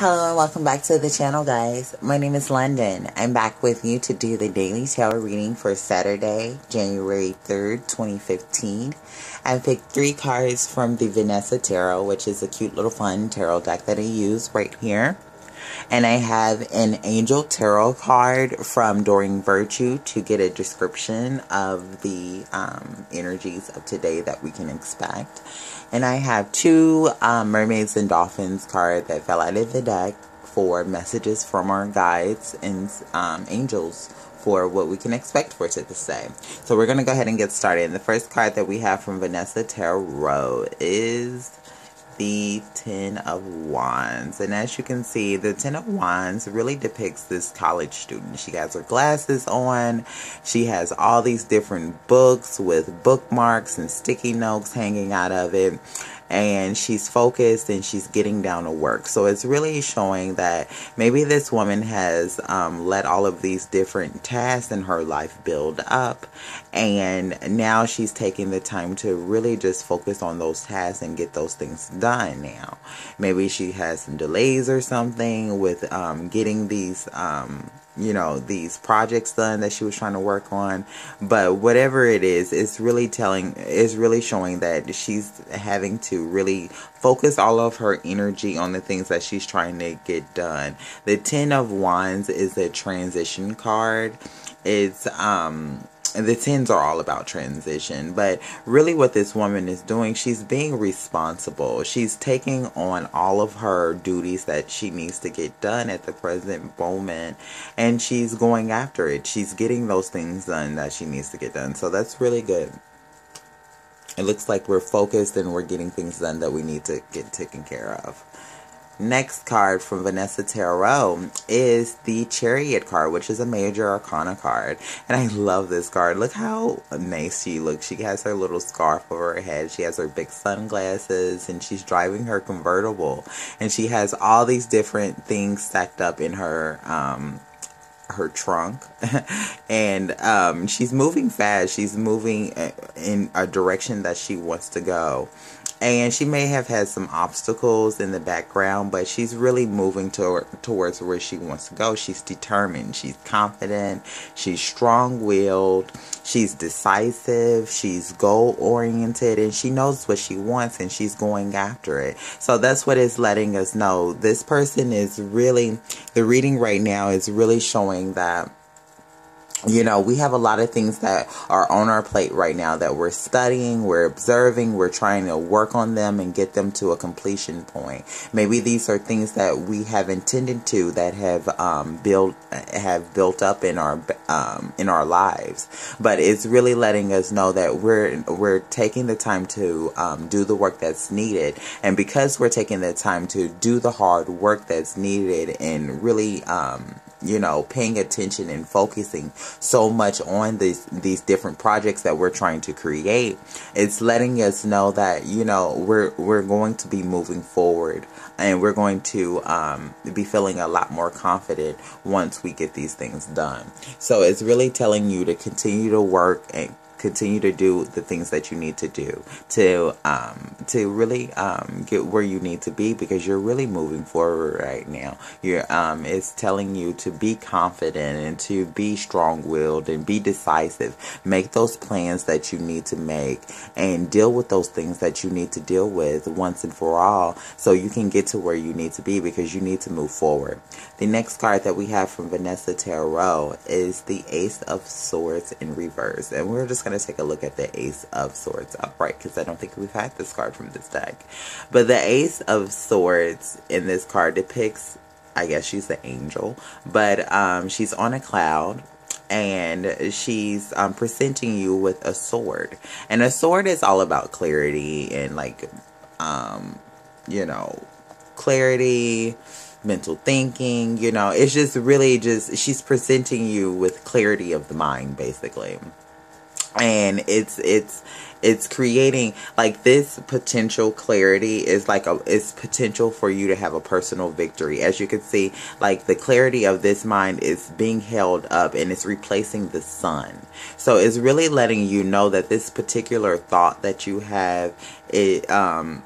Hello and welcome back to the channel guys. My name is Londyn. I'm back with you to do the daily tarot reading for Saturday, January 3rd, 2015. I picked three cards from the Vanessa Tarot, which is a cute little fun tarot deck that I use right here. And I have an Angel Tarot card from Doreen Virtue to get a description of the um, energies of today that we can expect. And I have two um, Mermaids and Dolphins card that fell out of the deck for messages from our guides and um, angels for what we can expect for today. So we're going to go ahead and get started. And the first card that we have from Vanessa Tarot is the Ten of Wands. And as you can see, the Ten of Wands really depicts this college student. She has her glasses on. She has all these different books with bookmarks and sticky notes hanging out of it and she's focused and she's getting down to work. So it's really showing that maybe this woman has um, let all of these different tasks in her life build up, and now she's taking the time to really just focus on those tasks and get those things done now. Maybe she has some delays or something with um, getting these. Um, you know these projects done that she was trying to work on. But whatever it is it's really telling it's really showing that she's having to really focus all of her energy on the things that she's trying to get done. The 10 of wands is a transition card. It's um the tens are all about transition. But really what this woman is doing she's being responsible. She's taking on all of her duties that she needs to get done at the present moment. And she's going after it. She's getting those things done that she needs to get done. So that's really good. It looks like we're focused and we're getting things done that we need to get taken care of Next card from Vanessa Tarot is the Chariot card, which is a major arcana card. And I love this card. Look how nice she looks. She has her little scarf over her head. She has her big sunglasses and she's driving her convertible. And she has all these different things stacked up in her um, her trunk and um, she's moving fast she's moving uh, in a direction that she wants to go and she may have had some obstacles in the background but she's really moving to, towards where she wants to go. She's determined. She's confident. She's strong-willed. She's decisive. She's goal-oriented and she knows what she wants and she's going after it. So that's what is letting us know. This person is really the reading right now is really showing that you know, we have a lot of things that are on our plate right now that we're studying, we're observing, we're trying to work on them and get them to a completion point. Maybe these are things that we have intended to that have um, built have built up in our um, in our lives, but it's really letting us know that we're we're taking the time to um, do the work that's needed, and because we're taking the time to do the hard work that's needed and really um, you know, paying attention and focusing so much on these these different projects that we're trying to create, it's letting us know that you know we're we're going to be moving forward and we're going to um, be feeling a lot more confident once we get these things done. So it's really telling you to continue to work and continue to do the things that you need to do to um, to really um, get where you need to be because you're really moving forward right now. You're um, it's telling you to be confident and to be strong-willed and be decisive. Make those plans that you need to make and deal with those things that you need to deal with once and for all so you can get to where you need to be because you need to move forward. The next card that we have from Vanessa Tarot is the Ace of Swords in reverse and we're just going going to take a look at the Ace of Swords upright because I don't think we've had this card from this deck. But the Ace of Swords in this card depicts, I guess she's the angel, but um, she's on a cloud and she's um, presenting you with a sword. And a sword is all about clarity and like, um, you know, clarity, mental thinking, you know, it's just really just, she's presenting you with clarity of the mind, basically and it's it's it's creating like this potential clarity is like a it's potential for you to have a personal victory. As you can see like the clarity of this mind is being held up and it's replacing the sun. So it's really letting you know that this particular thought that you have it um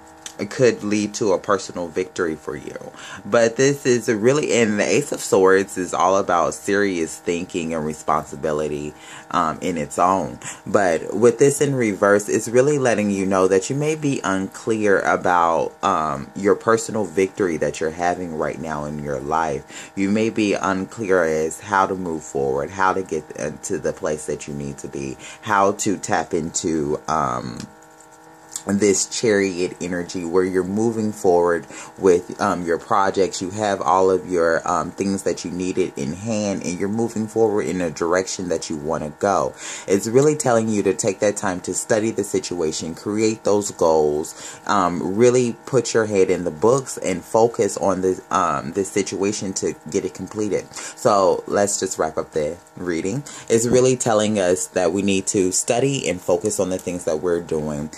could lead to a personal victory for you. But this is really, and the Ace of Swords is all about serious thinking and responsibility um, in its own. But with this in reverse, it's really letting you know that you may be unclear about um, your personal victory that you're having right now in your life. You may be unclear as how to move forward, how to get to the place that you need to be, how to tap into. Um, this chariot energy where you're moving forward with um, your projects. You have all of your um, things that you needed in hand and you're moving forward in a direction that you want to go. It's really telling you to take that time to study the situation, create those goals, um, really put your head in the books and focus on this, um, this situation to get it completed. So let's just wrap up the reading. It's really telling us that we need to study and focus on the things that we're doing.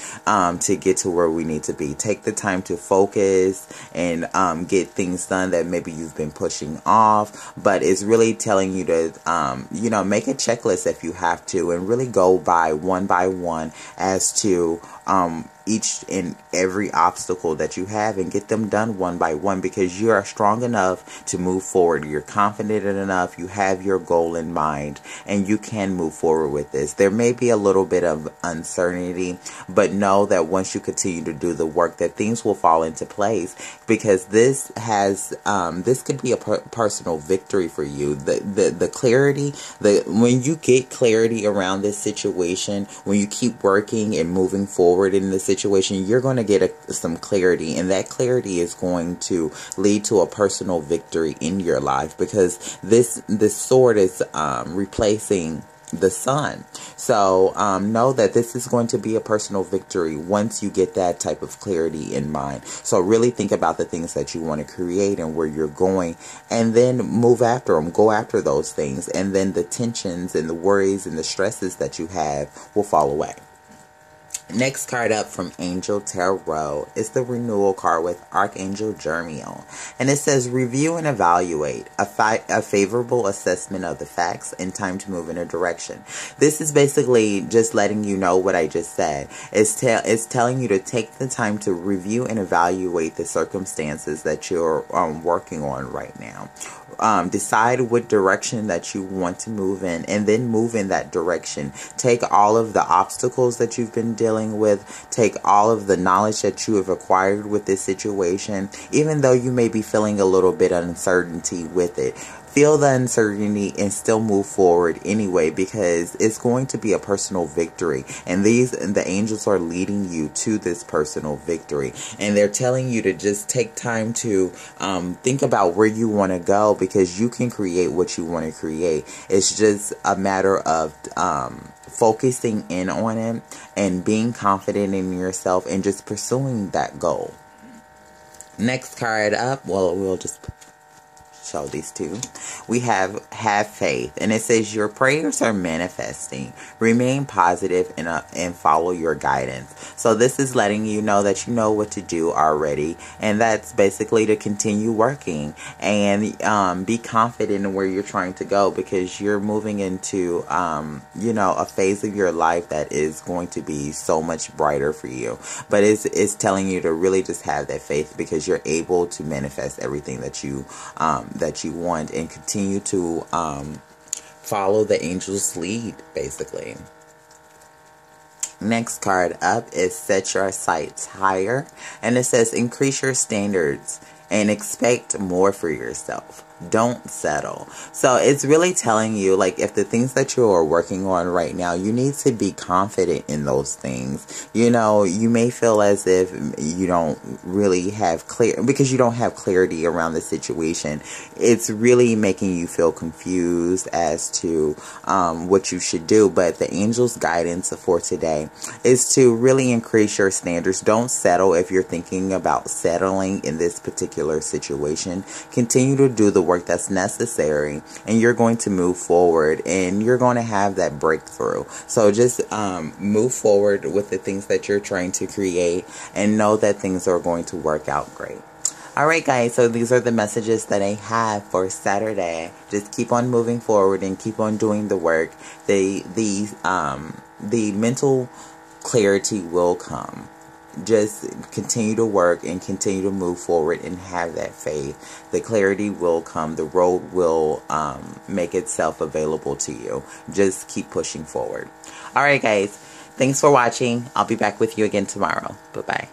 Um, to get to where we need to be. Take the time to focus and um, get things done that maybe you've been pushing off. But it's really telling you to, um, you know, make a checklist if you have to and really go by one by one as to um, each and every obstacle that you have and get them done one by one because you are strong enough to move forward. You're confident enough. You have your goal in mind and you can move forward with this. There may be a little bit of uncertainty, but know that once you continue to do the work that things will fall into place because this has, um, this could be a per personal victory for you. The, the, the clarity, the, when you get clarity around this situation, when you keep working and moving forward in the situation, situation, you're going to get a, some clarity, and that clarity is going to lead to a personal victory in your life because this this sword is um, replacing the sun. So um, know that this is going to be a personal victory once you get that type of clarity in mind. So really think about the things that you want to create and where you're going, and then move after them. Go after those things, and then the tensions and the worries and the stresses that you have will fall away. Next card up from Angel Tarot is the renewal card with Archangel Jeremiel. And it says review and evaluate a, fi- a favorable assessment of the facts and time to move in a direction. This is basically just letting you know what I just said. It's, te- it's telling you to take the time to review and evaluate the circumstances that you're um, working on right now um, decide what direction that you want to move in and then move in that direction. Take all of the obstacles that you've been dealing with, take all of the knowledge that you have acquired with this situation, even though you may be feeling a little bit of uncertainty with it feel the uncertainty and still move forward anyway because it's going to be a personal victory. And these the angels are leading you to this personal victory. And they're telling you to just take time to um, think about where you want to go because you can create what you want to create. It's just a matter of um, focusing in on it and being confident in yourself and just pursuing that goal. Next card up well we'll just show these two. We have have faith, and it says your prayers are manifesting. Remain positive and uh, and follow your guidance. So this is letting you know that you know what to do already, and that's basically to continue working and um, be confident in where you're trying to go because you're moving into um, you know a phase of your life that is going to be so much brighter for you. But it's it's telling you to really just have that faith because you're able to manifest everything that you um, that you want and continue to um, follow the angel's lead, basically. Next card up is Set Your Sights Higher. And it says increase your standards and expect more for yourself don't settle. So it's really telling you, like, if the things that you are working on right now, you need to be confident in those things. You know, you may feel as if you don't really have clear, because you don't have clarity around the situation. It's really making you feel confused as to um, what you should do. But the angel's guidance for today is to really increase your standards. Don't settle if you're thinking about settling in this particular situation. Continue to do the work that's necessary and you're going to move forward and you're going to have that breakthrough. So just um, move forward with the things that you're trying to create and know that things are going to work out great. All right, guys, so these are the messages that I have for Saturday. Just keep on moving forward and keep on doing the work. The, the, um, the mental clarity will come just continue to work and continue to move forward and have that faith. The clarity will come. The road will um, make itself available to you. Just keep pushing forward. All right, guys. Thanks for watching. I'll be back with you again tomorrow. Bye bye.